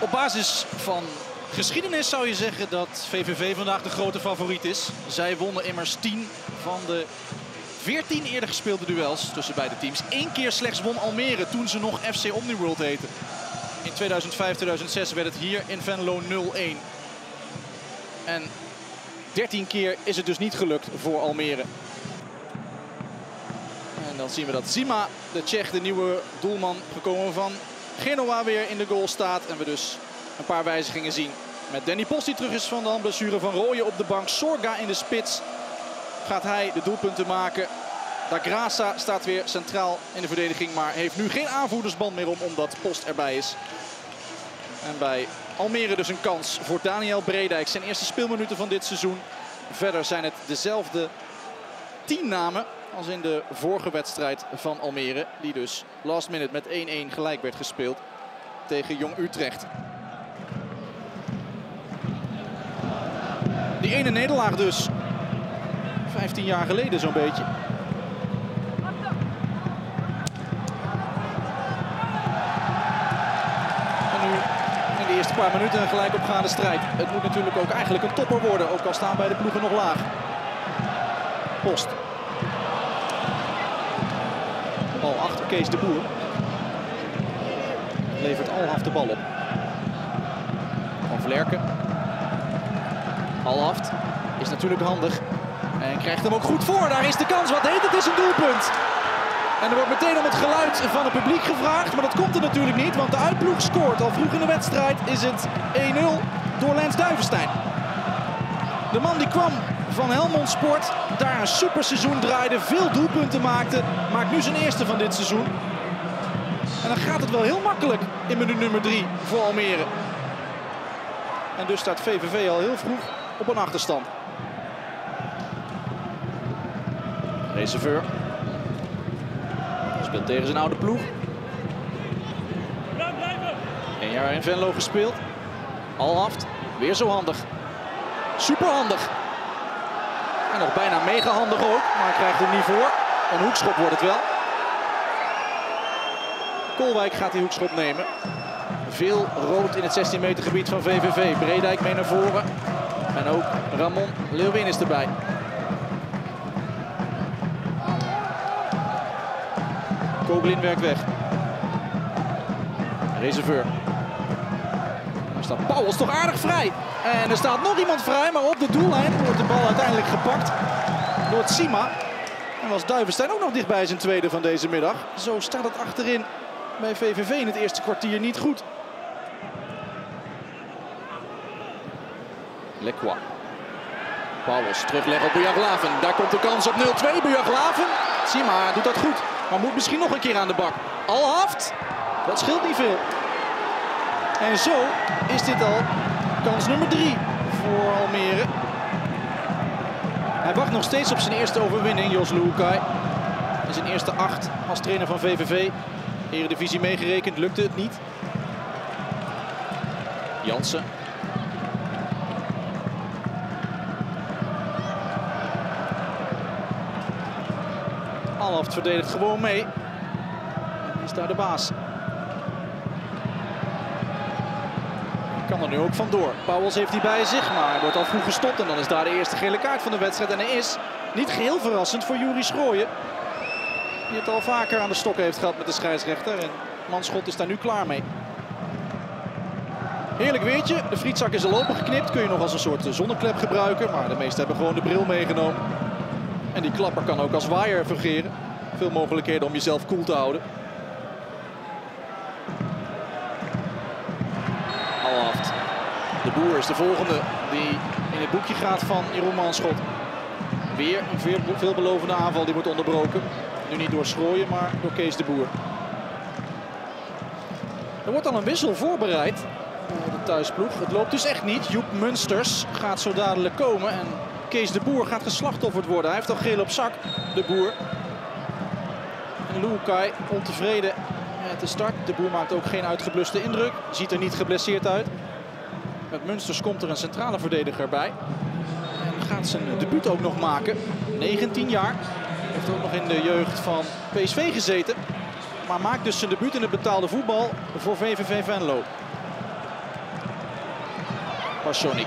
Op basis van geschiedenis zou je zeggen dat VVV vandaag de grote favoriet is. Zij wonnen immers 10 van de 14 eerder gespeelde duels tussen beide teams. Eén keer slechts won Almere toen ze nog FC Omniworld heten. In 2005-2006 werd het hier in Venlo 0-1. En 13 keer is het dus niet gelukt voor Almere. En dan zien we dat Zima, de Tsjech, de nieuwe doelman, gekomen van Genoa weer in de goal staat. En we dus een paar wijzigingen zien. Met Danny Post die terug is van de handblessure van Rooyen op de bank. Sorga in de spits. Gaat hij de doelpunten maken. Da Graça staat weer centraal in de verdediging. Maar heeft nu geen aanvoerdersband meer om omdat Post erbij is. En bij Almere dus een kans voor Daniel Bredijk. Zijn eerste speelminuten van dit seizoen. Verder zijn het dezelfde tien namen als in de vorige wedstrijd van Almere. Die dus last minute met 1-1 gelijk werd gespeeld tegen Jong Utrecht. Die ene nederlaag dus. 15 jaar geleden zo'n beetje. En nu in de eerste paar minuten een gelijk opgaande strijd. Het moet natuurlijk ook eigenlijk een topper worden. Ook al staan bij de ploegen nog laag. Post. Kees de Boer. Levert Alhaft de bal op. Van Vlerken. Alhaft is natuurlijk handig. En krijgt hem ook goed voor. Daar is de kans. Wat heet het? is een doelpunt. En er wordt meteen om het geluid van het publiek gevraagd. Maar dat komt er natuurlijk niet. Want de uitploeg scoort. Al vroeg in de wedstrijd is het 1-0 door Lens Duivenstein. De man die kwam van Helmond Sport. Daar een superseizoen draaide. Veel doelpunten maakte. Maakt nu zijn eerste van dit seizoen. En dan gaat het wel heel makkelijk in minuut nummer 3 voor Almere. En dus staat VVV al heel vroeg op een achterstand. Reserveur. Speelt tegen zijn oude ploeg. Een jaar in Venlo gespeeld. Alhaft, weer zo handig. Superhandig. En nog bijna mega handig ook, maar krijgt er niet voor. Een hoekschop wordt het wel. Kolwijk gaat die hoekschop nemen. Veel rood in het 16 meter gebied van VVV. Bredijk mee naar voren. En ook Ramon Leeuwin is erbij. Kogelin werkt weg. Reserveur. Daar staat Pauwels toch aardig vrij. En er staat nog iemand vrij, maar op de doellijn wordt de bal uiteindelijk gepakt door Sima. En was Duivenstein ook nog dichtbij zijn tweede van deze middag. Zo staat het achterin bij VVV in het eerste kwartier niet goed. Lekwa. Pauwels terugleggen op Bujaglaven. Daar komt de kans op 0-2. Bujaglaven. Sima doet dat goed. Maar moet misschien nog een keer aan de bak. Alhaft. Dat scheelt niet veel. En zo is dit al kans nummer 3 voor Almere. Hij wacht nog steeds op zijn eerste overwinning, Jos Luukai. In zijn eerste acht als trainer van VVV. Eredivisie meegerekend, lukte het niet. Jansen. Alhaft verdedigt gewoon mee. En is daar de baas. Kan er nu ook vandoor. Pauwels heeft hij bij zich, maar wordt al vroeg gestopt. En dan is daar de eerste gele kaart van de wedstrijd. En hij is niet geheel verrassend voor Juri Schrooien. Die het al vaker aan de stokken heeft gehad met de scheidsrechter. En Manschot is daar nu klaar mee. Heerlijk weertje. De frietzak is al opengeknipt. Kun je nog als een soort zonneklep gebruiken. Maar de meesten hebben gewoon de bril meegenomen. En die klapper kan ook als waaier fungeren. Veel mogelijkheden om jezelf koel te houden. Alhaft. De Boer is de volgende die in het boekje gaat van Jeroen Manschot. Weer een veel, veelbelovende aanval die wordt onderbroken. Nu niet door Schrooien, maar door Kees de Boer. Er wordt al een wissel voorbereid door de thuisploeg. Het loopt dus echt niet. Joep Munsters gaat zo dadelijk komen. En Kees de Boer gaat geslachtofferd worden. Hij heeft al geel op zak, de Boer. En ontevreden met de start. De Boer maakt ook geen uitgebluste indruk. Ziet er niet geblesseerd uit. Met Munsters komt er een centrale verdediger bij. En gaat zijn debuut ook nog maken. 19 jaar. Heeft ook nog in de jeugd van PSV gezeten. Maar maakt dus zijn debuut in het betaalde voetbal voor VVV Venlo. Parsonik.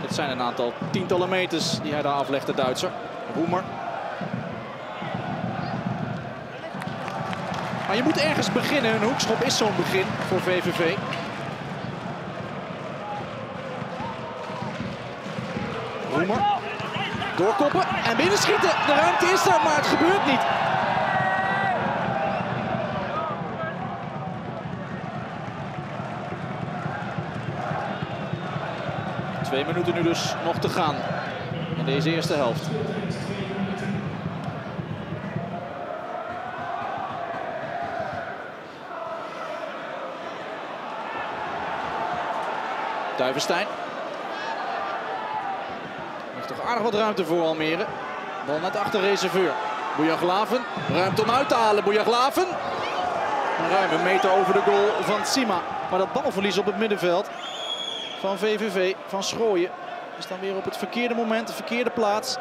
Het zijn een aantal tientallen meters die hij daar aflegt, de Duitser. Roemer. Maar je moet ergens beginnen. Een hoekschop is zo'n begin voor VVV. Doorkoppen en binnenschieten. De ruimte is er, maar het gebeurt niet. Twee minuten nu dus nog te gaan in deze eerste helft. Duivenstein. Aardig wat ruimte voor Almere. Bal net achter reserveur. Boejaglaven. Ruimte om uit te halen. Boejaglaven. Een meter over de goal van Sima. Maar dat balverlies op het middenveld van VVV, van Schrooien, is dan weer op het verkeerde moment, de verkeerde plaats.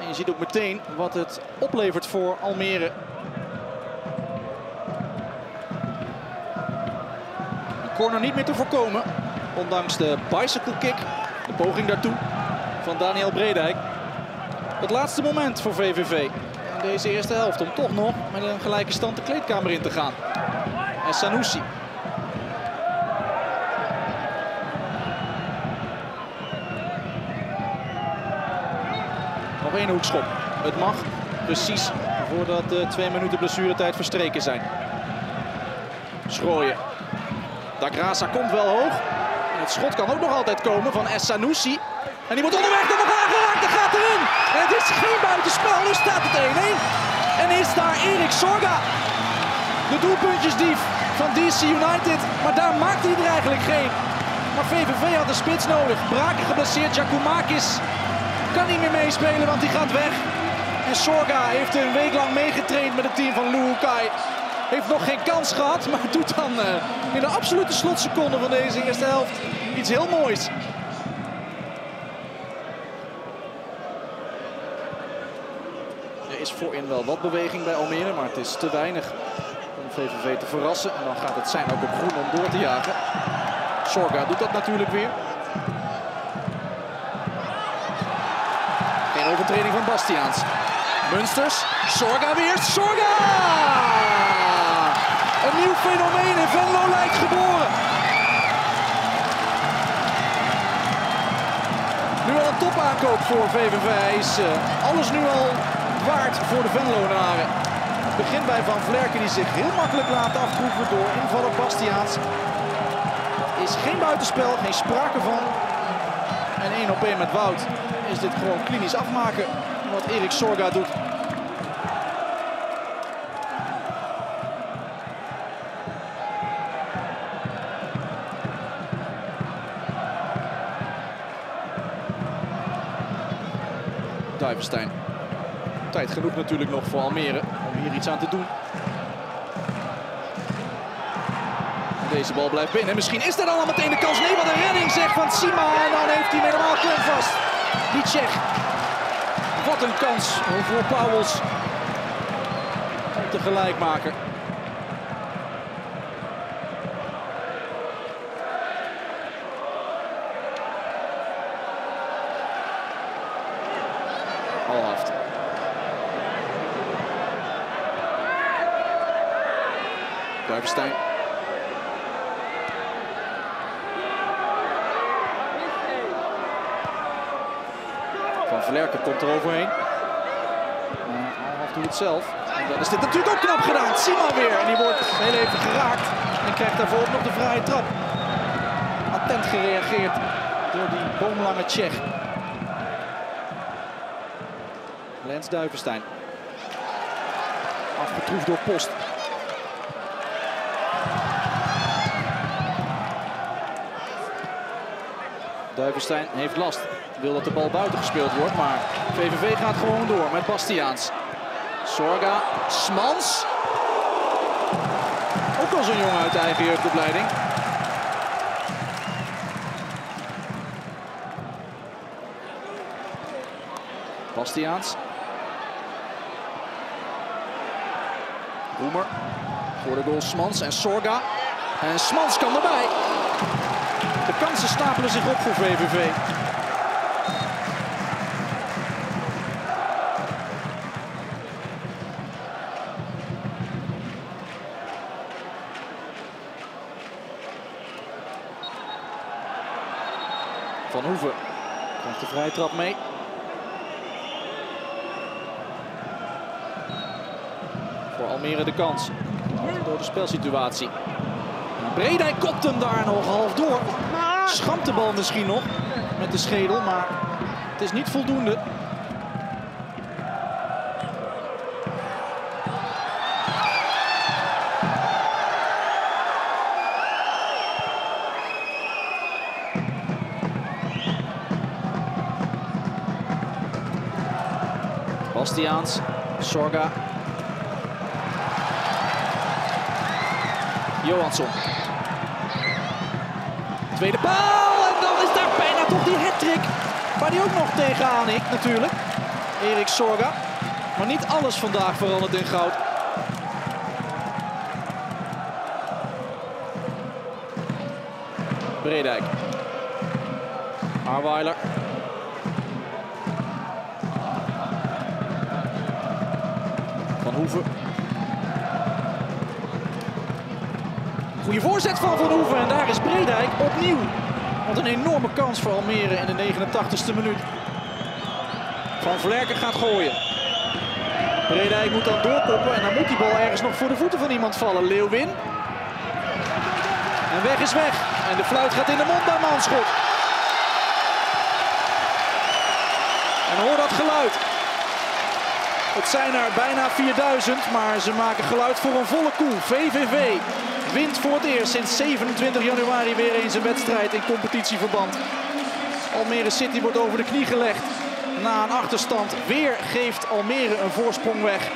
En je ziet ook meteen wat het oplevert voor Almere. Een corner niet meer te voorkomen, ondanks de bicycle kick, de poging daartoe van Daniel Bredijk. Het laatste moment voor VVV in deze eerste helft om toch nog met een gelijke stand de kleedkamer in te gaan. En Sanusi Nog één hoekschop. Het mag precies voordat de twee minuten blessuretijd verstreken zijn. Schrooien. Dagrasa komt wel hoog. En het schot kan ook nog altijd komen van Essanusi. En die wordt onderweg, er wordt aangeraakt, dat gaat erin. En het is geen buitenspel, nu staat het 1-1. En is daar Erik Sorga. De doelpuntjesdief van DC United. Maar daar maakt hij er eigenlijk geen. Maar VVV had een spits nodig. Braken geblesseerd, Jakumakis kan niet meer meespelen, want hij gaat weg. En Sorga heeft een week lang meegetraind met het team van Luukai. Heeft nog geen kans gehad, maar doet dan uh, in de absolute slotseconde van deze eerste helft iets heel moois. Er is voorin wel wat beweging bij Almere, maar het is te weinig om VVV te verrassen. En dan gaat het zijn ook op groen om door te jagen. Sorga doet dat natuurlijk weer. Geen overtreding van Bastiaans. Munsters, Sorga weer, Sorga! Een nieuw fenomeen in Venlo lijkt geboren. Nu al een topaankoop voor VVV. Is uh, alles nu al waard voor de Venlonaren. Het begint bij Van Vlerken die zich heel makkelijk laat afproeven door invaller Bastiaans. Is geen buitenspel, geen sprake van. En 1 op 1 met Wout is dit gewoon klinisch afmaken wat Erik Sorga doet. Duivenstein. Tijd genoeg natuurlijk nog voor Almere om hier iets aan te doen. Deze bal blijft binnen. Misschien is dat al meteen de kans. Nee, wat een redding zegt van Sima. En dan heeft hij helemaal klem vast. Die. Wat een kans voor Pauwels. Om te gelijk maken. Alhaft. Van Vlerken komt er overheen. Alhaft doet het zelf. En dan is dit natuurlijk ook knap gedaan. Sima weer. En die wordt heel even geraakt. En krijgt daarvoor ook nog de vrije trap. Attent gereageerd door die boomlange Tsjech. Lens Duivenstein. Afgetroefd door Post. Duivenstein heeft last. Wil dat de bal buiten gespeeld wordt, maar VVV gaat gewoon door met Bastiaans. Sorga, Smans. Ook al zo'n jongen uit de eigen jeugdopleiding. Bastiaans. Roemer voor de goal Smans en Sorga. En Smans kan erbij. Kansen stapelen zich op voor VVV. Van Hoeven krijgt de vrije trap mee. Voor Almere de kans. Door de spelsituatie. Bredijk kopt hem daar nog half door. Schampt de bal misschien nog met de schedel, maar het is niet voldoende. Bastiaans, Sorga. Johansson. Tweede bal en dan is daar bijna toch die hat-trick. Waar hij ook nog tegenaan ik natuurlijk. Erik Sorga. Maar niet alles vandaag verandert in goud. Bredijk. Harweiler. Van Hoeven. Goede voorzet van Van Hoeven en daar is Bredijk opnieuw. Wat een enorme kans voor Almere in de 89ste minuut. Van Vlerken gaat gooien. Bredijk moet dan doorkoppen en dan moet die bal ergens nog voor de voeten van iemand vallen. Leeuwin. En weg is weg. En de fluit gaat in de mond bij Manschot. En hoor dat geluid. Het zijn er bijna 4000, maar ze maken geluid voor een volle koel. VVV wint voor het eerst sinds 27 januari weer eens een wedstrijd in competitieverband. Almere City wordt over de knie gelegd na een achterstand. Weer geeft Almere een voorsprong weg.